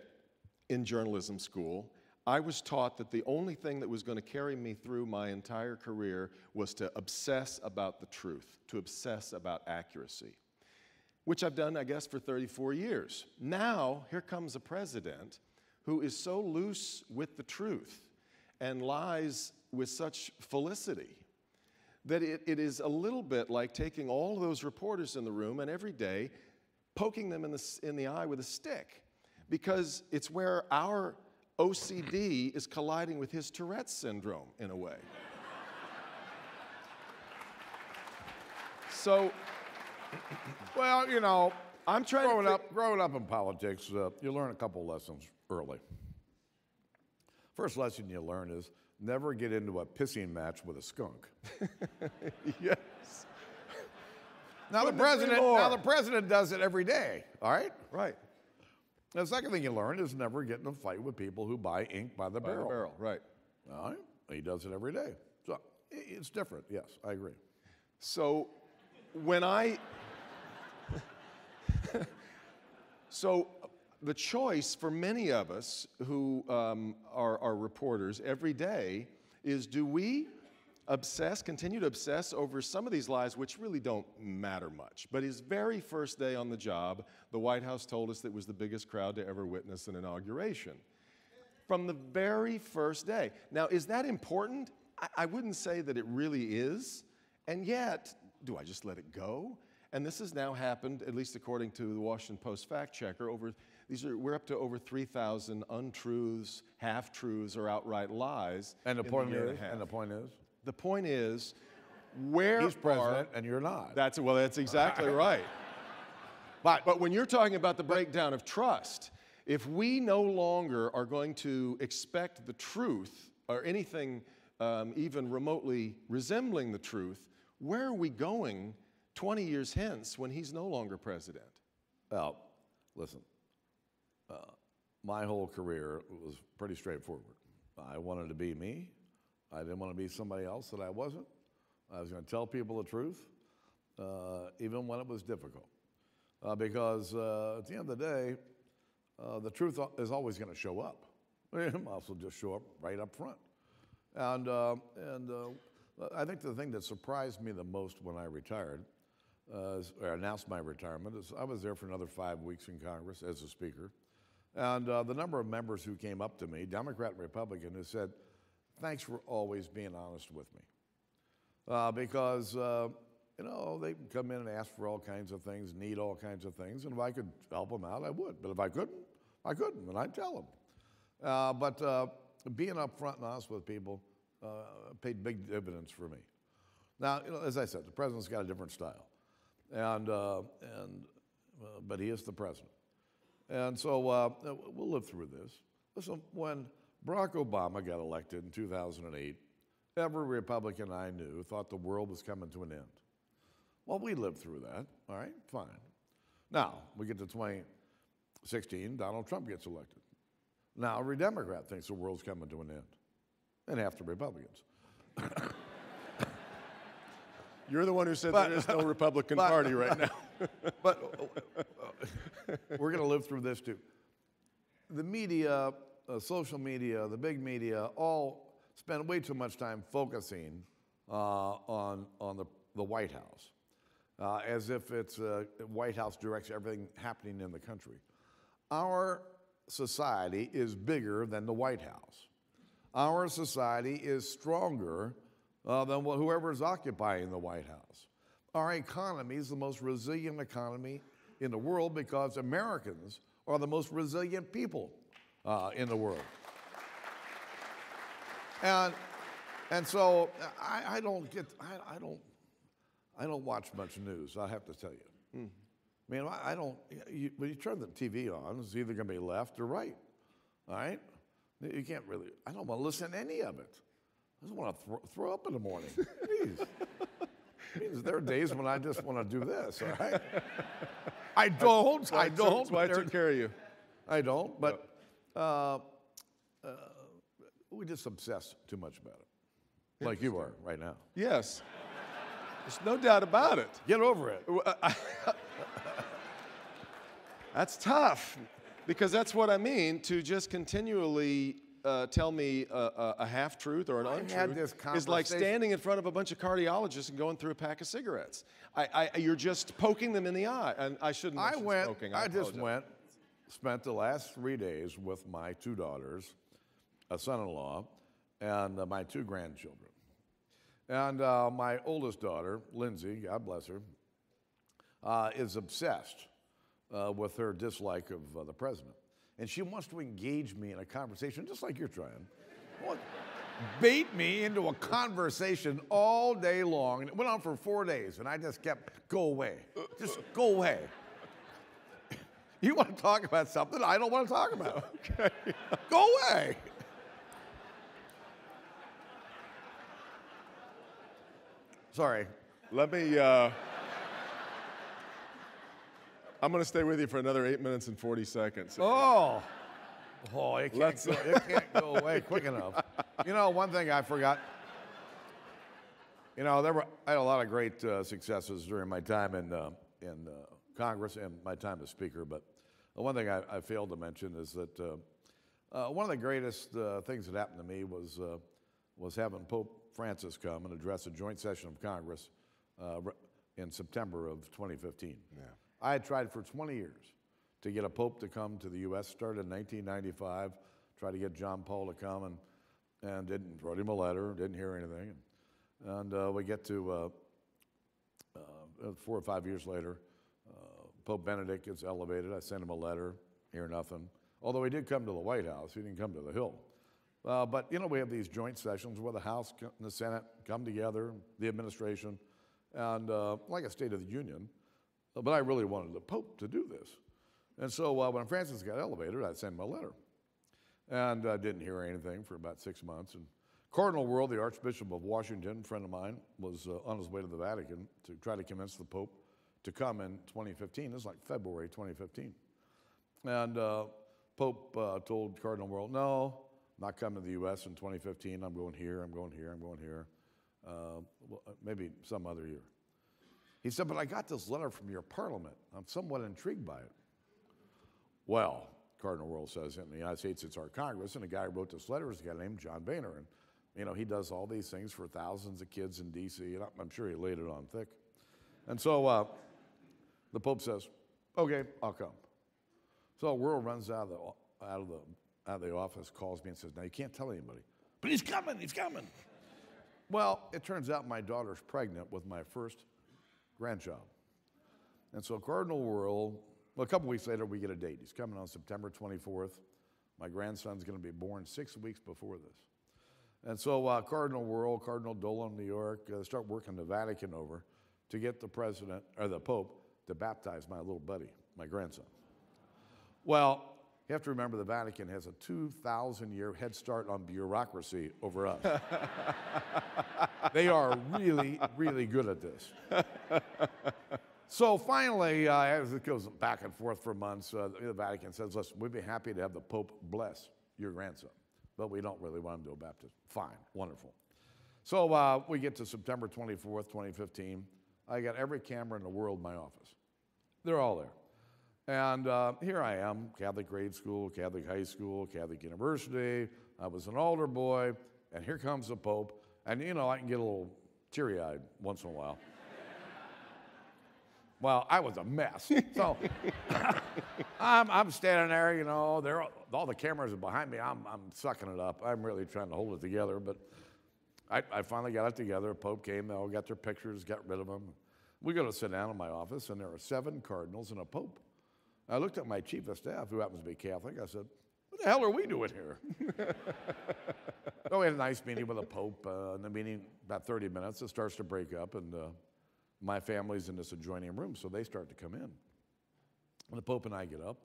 in journalism school, I was taught that the only thing that was going to carry me through my entire career was to obsess about the truth, to obsess about accuracy which I've done, I guess, for 34 years. Now, here comes a president who is so loose with the truth and lies with such felicity that it, it is a little bit like taking all those reporters in the room and every day poking them in the, in the eye with a stick because it's where our OCD is colliding with his Tourette's syndrome in a way. so, Well, you know, I'm trying growing fi- up, growing up in politics, uh, you learn a couple lessons early. First lesson you learn is never get into a pissing match with a skunk. yes. Now the Couldn't president, now the president does it every day. All right. Right. The second thing you learn is never get in a fight with people who buy ink by the By the barrel. barrel, right. All right. He does it every day. So it's different. Yes, I agree. So when I. so the choice for many of us who um, are, are reporters every day is do we obsess, continue to obsess over some of these lies which really don't matter much? But his very first day on the job, the White House told us that it was the biggest crowd to ever witness an inauguration. from the very first day. Now, is that important? I, I wouldn't say that it really is. And yet, do I just let it go? And this has now happened, at least according to the Washington Post fact checker, over these are we're up to over 3,000 untruths, half truths, or outright lies. And the in point is, and a half. and the point is, The point is, where he's are president and you're not. that's well, that's exactly right. but But when you're talking about the breakdown of trust, if we no longer are going to expect the truth or anything um, even remotely resembling the truth, where are we going 20 years hence when he's no longer president? Well, listen, uh, my whole career was pretty straightforward. I wanted to be me. I didn't want to be somebody else that I wasn't. I was going to tell people the truth, uh, even when it was difficult. Uh, because uh, at the end of the day, uh, the truth is always going to show up. It might also just show up right up front. And, uh, and I think the thing that surprised me the most when I retired, uh, or announced my retirement, is I was there for another five weeks in Congress as a speaker. And uh, the number of members who came up to me, Democrat and Republican, who said, Thanks for always being honest with me. Uh, because, uh, you know, they come in and ask for all kinds of things, need all kinds of things, and if I could help them out, I would. But if I couldn't, I couldn't, and I'd tell them. Uh, but uh, being upfront and honest with people uh, paid big dividends for me. Now, you know, as I said, the president's got a different style, and uh, and but he is the president, and so we'll live through this. Listen, when Barack Obama got elected in 2008, every Republican I knew thought the world was coming to an end. Well, we lived through that. All right, fine. Now we get to 2016, Donald Trump gets elected. Now every Democrat thinks the world's coming to an end, and half the Republicans. You're the one who said But- there is no Republican but- Party right now. but uh, we're going to live through this too. The media, uh, social media, the big media, all spend way too much time focusing uh, on on the, the White House, uh, as if it's uh, White House directs everything happening in the country. Our society is bigger than the White House. Our society is stronger uh, than wh- whoever is occupying the White House. Our economy is the most resilient economy in the world because Americans are the most resilient people uh, in the world. And, and so I, I don't get, I, I don't, I don't watch much news, I have to tell you. I mean, I I don't, you, when you turn the TV on, it's either going to be left or right, all right? You can't really, I don't want to listen to any of it. I just want to throw, throw up in the morning. Please. means there are days when I just want to do this, all right? I don't, I don't. That's why I took care of you. I don't, but uh, uh, we just obsess too much about it, like you are right now. Yes. There's no doubt about it. Get over it. That's tough because that's what I mean to just continually uh, tell me a, a, a half truth or an I untruth is like standing in front of a bunch of cardiologists and going through a pack of cigarettes. I, I, you're just poking them in the eye, and I shouldn't. I went, Smoking. I, just went, spent the last three days with my two daughters, a son in law, and uh, my two grandchildren. And uh, my oldest daughter, Lindsay, God bless her, uh, is obsessed uh, with her dislike of uh, the president. And she wants to engage me in a conversation, just like you're trying. Want- Bait me into a conversation all day long. And it went on for four days, and I just kept, go away. Just go away. You want to talk about something I don't want to talk about. Okay. Go away. Sorry. Let me. Uh, I'm going to stay with you for another eight minutes and 40 seconds. Oh. Oh, it can't, Let's- go, it can't go away quick enough. You know, one thing I forgot. You know, there were I had a lot of great uh, successes during my time in uh, in uh, Congress and my time as Speaker. But one thing I, I failed to mention is that uh, uh, one of the greatest uh, things that happened to me was uh, was having Pope Francis come and address a joint session of Congress uh, in September of 2015. Yeah. I had tried for 20 years to get a pope to come to the U.S. Started in 1995. Tried to get John Paul to come and and didn't wrote him a letter. Didn't hear anything. And uh, we get to uh, uh, four or five years later, Pope Benedict gets elevated. I send him a letter, hear nothing. Although he did come to the White House, he didn't come to the Hill. Uh, but you know, we have these joint sessions where the House and the Senate come together, the administration, and uh, like a State of the Union. But I really wanted the Pope to do this. And so uh, when Francis got elevated, I sent him a letter. And I didn't hear anything for about six months. And Cardinal Wuerl, the Archbishop of Washington, friend of mine, was uh, on his way to the Vatican to try to convince the Pope to come in 2015. This is like February 2015. And uh, Pope uh, told Cardinal Wuerl, no, I'm not coming to the U.S. in 2015. I'm going here, I'm going here, I'm going here. Uh, well, uh, maybe some other year. He said, but I got this letter from your parliament. I'm somewhat intrigued by it. Well, Cardinal Wuerl says in the United States, it's our Congress, and the guy who wrote this letter is a guy named John Boehner. And, you know, he does all these things for thousands of kids in D.C., and I'm sure he laid it on thick. And so uh, the Pope says, okay, I'll come. So Wuerl runs out of, the, out, of the, out of the office, calls me and says, now you can't tell anybody. But he's coming, he's coming. Well, it turns out my daughter's pregnant with my first grandchild. And so Cardinal Wuerl, well, a couple weeks later, we get a date. He's coming on September 24th. My grandson's going to be born six weeks before this. And so uh, Cardinal Wuerl, Cardinal Dolan, New York, uh, start working the Vatican over to get the president, or the Pope, to baptize my little buddy, my grandson. Well, you have to remember the Vatican has a 2,000 year head start on bureaucracy over us. they are really, really good at this. so finally, uh, as it goes back and forth for months, uh, the Vatican says, listen, we'd be happy to have the Pope bless your grandson, but we don't really want him to do a baptism. Fine, wonderful. So uh, we get to September 24th, 2015. I got every camera in the world in my office. They're all there. And uh, here I am, Catholic grade school, Catholic high school, Catholic university. I was an altar boy, and here comes the Pope. And you know, I can get a little teary eyed once in a while. well, I was a mess. So I'm, I'm standing there, you know, there, all the cameras are behind me. I'm, I'm sucking it up. I'm really trying to hold it together. But I, I finally got it together. Pope came, they all got their pictures, got rid of them. We go to sit down in my office, and there are seven cardinals and a Pope. I looked at my chief of staff, who happens to be Catholic. I said, What the hell are we doing here? so we had a nice meeting with the Pope. Uh, the meeting, about 30 minutes, it starts to break up, and uh, my family's in this adjoining room, so they start to come in. And the Pope and I get up,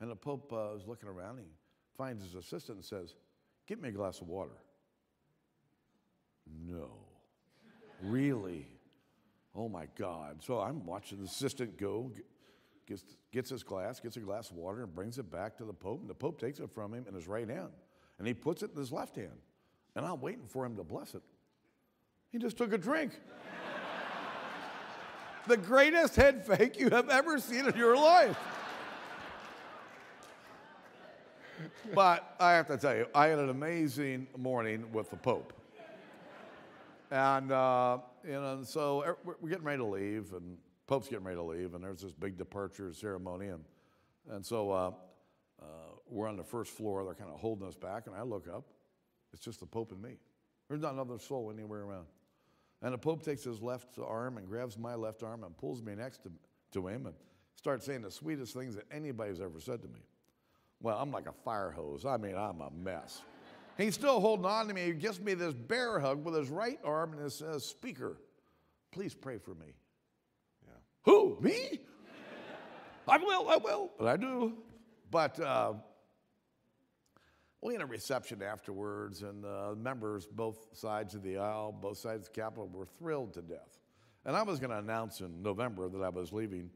and the Pope uh, is looking around. He finds his assistant and says, Get me a glass of water. No. really? Oh my God. So I'm watching the assistant go, gets, gets his glass, gets a glass of water, and brings it back to the Pope. And the Pope takes it from him in his right hand, and he puts it in his left hand. And I'm waiting for him to bless it. He just took a drink. the greatest head fake you have ever seen in your life. but I have to tell you, I had an amazing morning with the Pope. And, uh, you know, and so er, we're getting ready to leave, and Pope's getting ready to leave, and there's this big departure ceremony. And, and so uh, uh, we're on the first floor. They're kind of holding us back, and I look up. It's just the Pope and me. There's not another soul anywhere around. And the Pope takes his left arm and grabs my left arm and pulls me next to, to him and starts saying the sweetest things that anybody's ever said to me. Well, I'm like a fire hose. I mean, I'm a mess. He's still holding on to me. He gives me this bear hug with his right arm and says, Speaker, please pray for me. Yeah. Who? Me? I will, I will, but I do. But uh, we had a reception afterwards, and uh, members, both sides of the aisle, both sides of the Capitol, were thrilled to death. And I was going to announce in November that I was leaving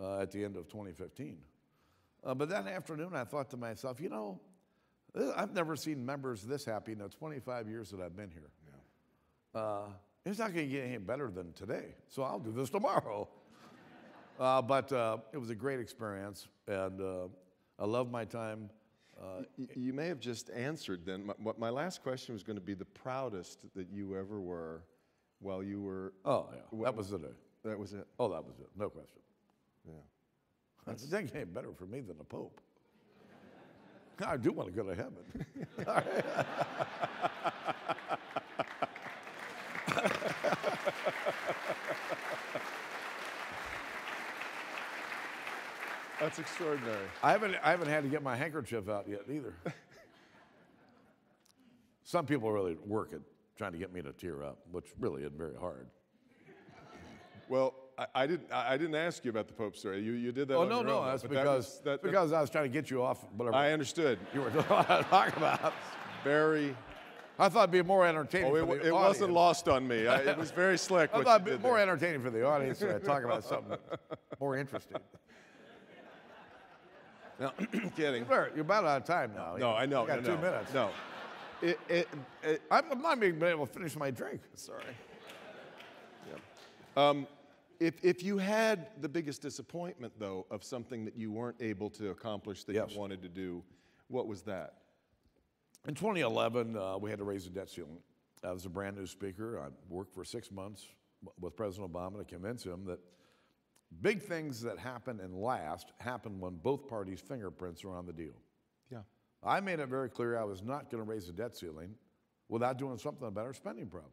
uh, at the end of 2015. Uh, but that afternoon, I thought to myself, you know, I've never seen members this happy in the 25 years that I've been here. Yeah. Uh, it's not going to get any better than today, so I'll do this tomorrow. Uh, but uh, it was a great experience, and uh, I love my time. Uh, you may have just answered then. My, my, last question was going to be the proudest that you ever were while you were. Oh, yeah. that was it. That was it. Oh, that was it. No question. Yeah. That's that came better for me than the Pope. I do want to go to heaven. That's extraordinary. I haven't, I haven't had to get my handkerchief out yet either. Some people really work at trying to get me to tear up, which really is very hard. Well, I, I didn't. I, didn't ask you about the Pope story. You, you did that. Oh no, no, own, that's but that because was- that- that- because I was trying to get you off whatever I understood. you were talking about. Very. I thought it'd be more entertaining. Oh, it, it wasn't lost on me. I, it was very slick. I thought it'd be more there. entertaining for the audience to talk about something more interesting. No, kidding. You're about out of time now. No, I know. You got no, two no, minutes. No. It, it, it, I'm, I'm not being able to finish my drink. Sorry. Yeah. Um, if, if you had the biggest disappointment, though, of something that you weren't able to accomplish that Yes. you wanted to do, what was that? In 2011, uh, we had to raise the debt ceiling. I was a brand new speaker. I worked for six months with President Obama to convince him that big things that happen and last happen when both parties' fingerprints are on the deal. Yeah. I made it very clear I was not going to raise the debt ceiling without doing something about our spending problem.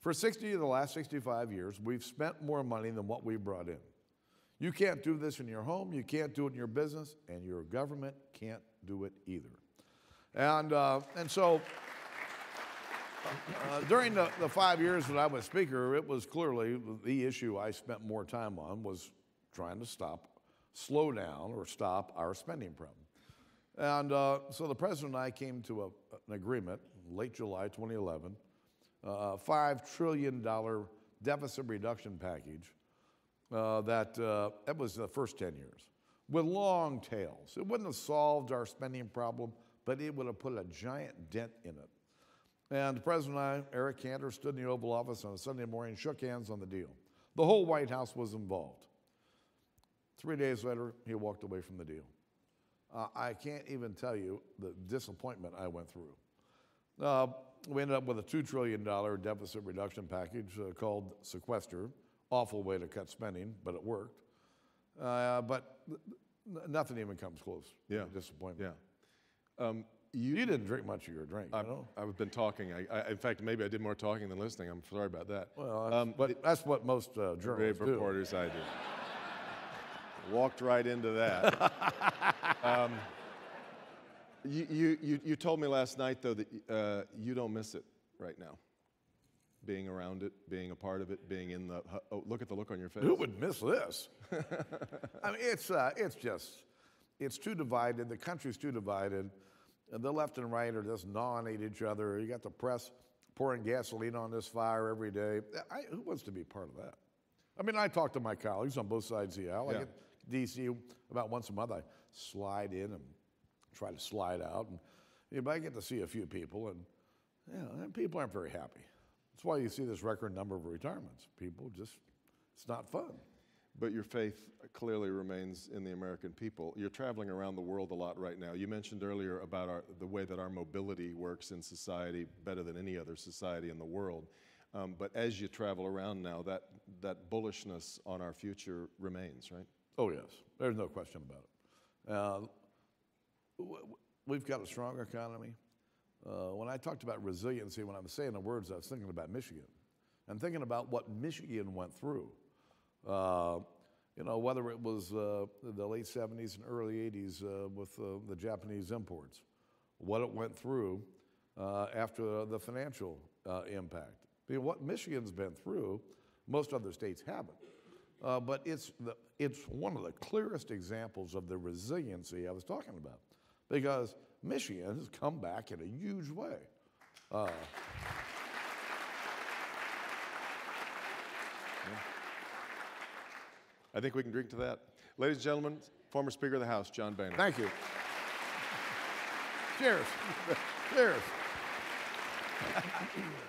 For 60 of the last 65 years, we've spent more money than what we brought in. You can't do this in your home, you can't do it in your business, and your government can't do it either. And, uh, and so uh, during the, the five years that I was speaker, it was clearly the issue I spent more time on was trying to stop, slow down, or stop our spending problem. And uh, so the president and I came to a, an agreement late July 2011, uh, a $5 trillion deficit reduction package uh, that, uh, that was the first 10 years with long tails. It wouldn't have solved our spending problem, but it would have put a giant dent in it. And the president and I, Eric Cantor, stood in the Oval Office on a Sunday morning, shook hands on the deal. The whole White House was involved. Three days later, he walked away from the deal. Uh, I can't even tell you the disappointment I went through. Uh, we ended up with a $2 trillion deficit reduction package uh, called Sequester. Awful way to cut spending, but it worked. Uh, but nothing even comes close. Yeah. Disappointment. Yeah. Um, you, You didn't drink much of your drink, know? I've been talking. I, I, in fact, maybe I did more talking than listening. I'm sorry about that. Well, that's, um, what, that's what most uh, journalists do. reporters I do. Walked right into that. um, you, you, you, told me last night, though, that uh, you don't miss it right now. Being around it, being a part of it, being in the. Oh, look at the look on your face. Who would miss this? I mean, it's, uh, it's just, it's too divided. The country's too divided. And the left and right are just gnawing at each other. You got the press pouring gasoline on this fire every day. I, who wants to be part of that? I mean, I talk to my colleagues on both sides of the aisle. I Yeah. get DC about once a month. I slide in and try to slide out. And you know, I get to see a few people, and you know, and people aren't very happy. That's why you see this record number of retirements. People just, it's not fun. But your faith clearly remains in the American people. You're traveling around the world a lot right now. You mentioned earlier about our, the way that our mobility works in society better than any other society in the world. Um, but as you travel around now, that, that bullishness on our future remains, right? Oh, yes. There's no question about it. Uh, we've got a strong economy. Uh, when I talked about resiliency, when I was saying the words, I was thinking about Michigan. I'm thinking about what Michigan went through. Uh, you know, whether it was uh, the late 70s and early 80s uh, with uh, the Japanese imports, what it went through uh, after the financial impact. I mean, what Michigan's been through, most other states haven't. But it's, the, it's one of the clearest examples of the resiliency I was talking about because Michigan has come back in a huge way. Uh, I think we can drink to that. Ladies and gentlemen, former Speaker of the House, John Boehner. thank you. Cheers. Cheers.